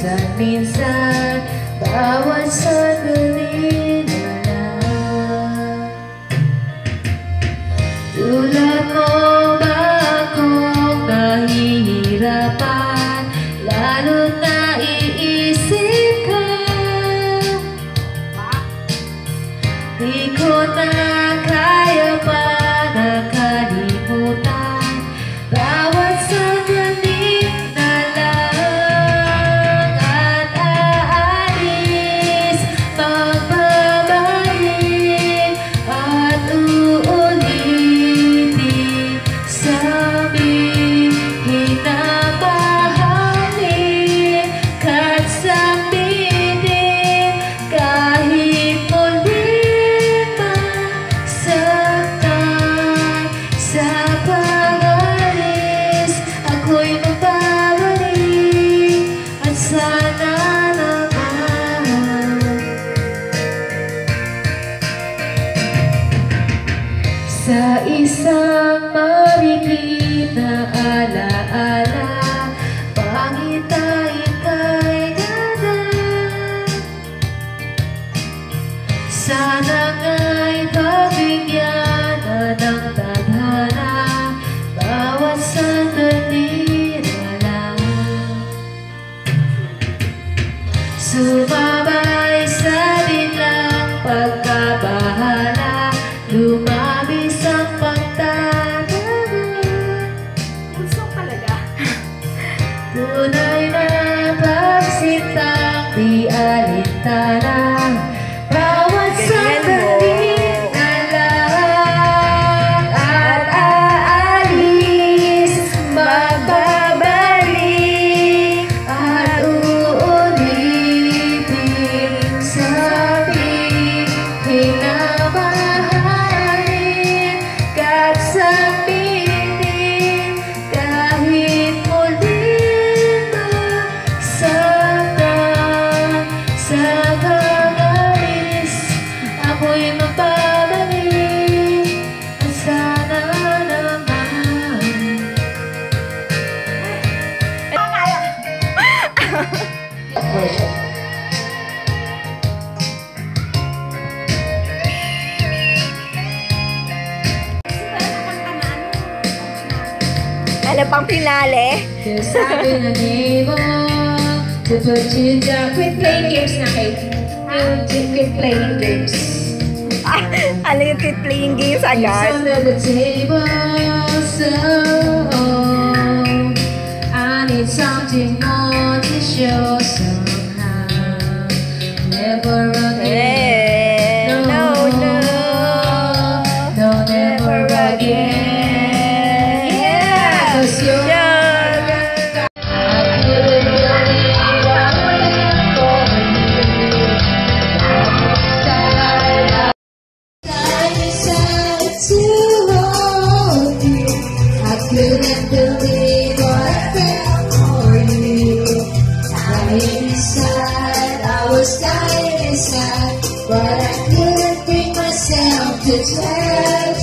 Minsan-minsan Bawat sandali na lang Tulad mo ba akong mahihirapan? Lalo na iisip ka. Di ko na Sa isang marikit na alaala Pangitain kay ganda Sana nga'y pabigyan na ng tadhana Bawat sandali na lang. Sumabay sa biglang pagkabahala Lumabis Ano pang? Cause I've been unable to put you down Quit playing games na kayo Quit playing games I look at playing games agad. I need something more to show. Was dying inside, but I couldn't bring myself to touch